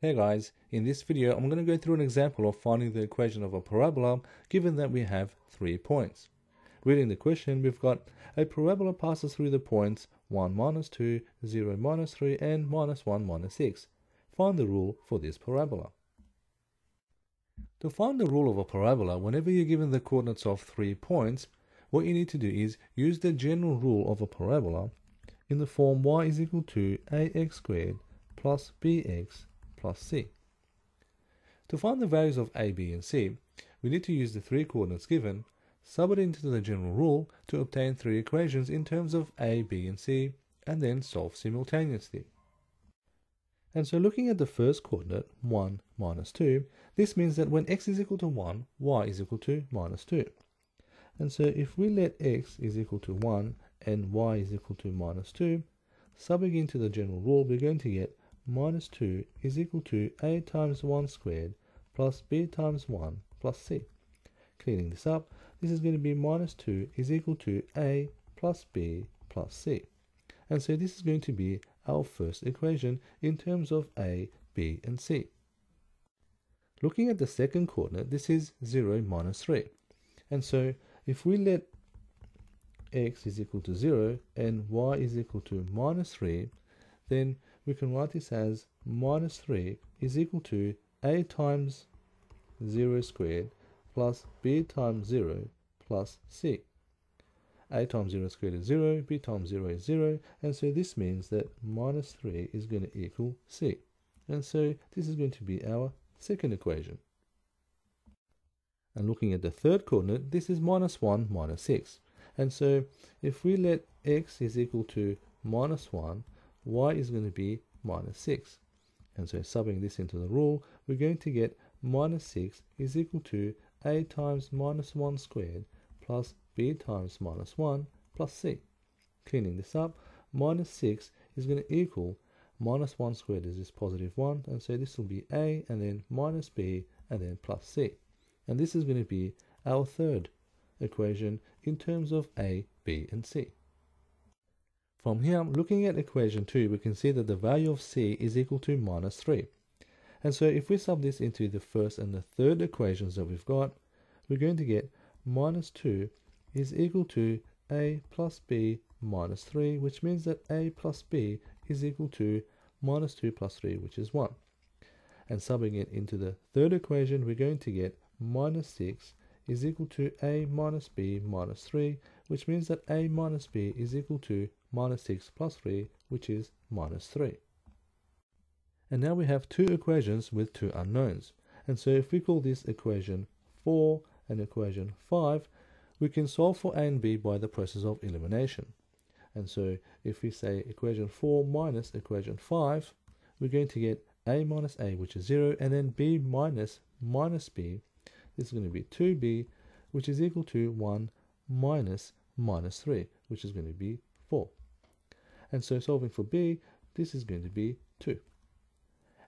Hey guys, in this video I'm going to go through an example of finding the equation of a parabola given that we have three points. Reading the question, we've got a parabola passes through the points 1 minus 2, 0 minus 3 and minus 1 minus 6. Find the rule for this parabola. To find the rule of a parabola, whenever you're given the coordinates of three points, what you need to do is use the general rule of a parabola in the form y is equal to ax squared plus bx plus c. To find the values of a, b, and c, we need to use the three coordinates given, sub it into the general rule to obtain three equations in terms of a, b, and c, and then solve simultaneously. And so looking at the first coordinate, 1 minus 2, this means that when x is equal to 1, y is equal to minus 2. And so if we let x is equal to 1 and y is equal to minus 2, subbing into the general rule, we're going to get minus 2 is equal to a times 1 squared plus b times 1 plus c. Cleaning this up, this is going to be minus 2 is equal to a plus b plus c. And so this is going to be our first equation in terms of a, b, and c. Looking at the second coordinate, this is 0 minus 3. And so if we let x is equal to 0 and y is equal to minus 3, then we can write this as minus 3 is equal to a times 0 squared plus b times 0 plus c. a times 0 squared is 0, b times 0 is 0, and so this means that minus 3 is going to equal c. And so this is going to be our second equation. And looking at the third coordinate, this is minus 1 minus 6. And so if we let x is equal to minus 1, y is going to be minus 6. And so subbing this into the rule, we're going to get minus 6 is equal to a times minus 1 squared plus b times minus 1 plus c. Cleaning this up, minus 6 is going to equal minus 1 squared is this positive 1, and so this will be a, and then minus b, and then plus c. And this is going to be our third equation in terms of a, b, and c. From here, looking at equation 2, we can see that the value of c is equal to minus 3. And so if we sub this into the first and the third equations that we've got, we're going to get minus 2 is equal to a plus b minus 3, which means that a plus b is equal to minus 2 plus 3, which is 1. And subbing it into the third equation, we're going to get minus 6 is equal to a minus b minus 3, which means that a minus b is equal to minus 6 plus 3, which is minus 3. And now we have two equations with two unknowns. And so if we call this equation 4 and equation 5, we can solve for a and b by the process of elimination. And so if we say equation 4 minus equation 5, we're going to get a minus a, which is 0, and then b minus minus b. This is going to be 2b, which is equal to 1 minus minus 3, which is going to be 4. And so solving for b, this is going to be 2.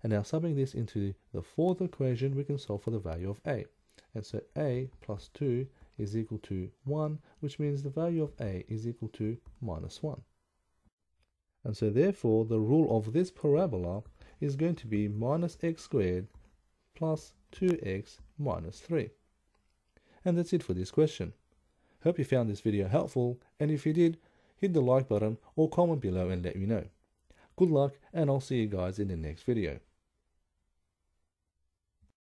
And now subbing this into the fourth equation, we can solve for the value of a. And so a plus 2 is equal to 1, which means the value of a is equal to minus 1. And so therefore, the rule of this parabola is going to be minus x squared plus 2x minus 3. And that's it for this question. Hope you found this video helpful, and if you did, hit the like button or comment below and let me know. Good luck, and I'll see you guys in the next video.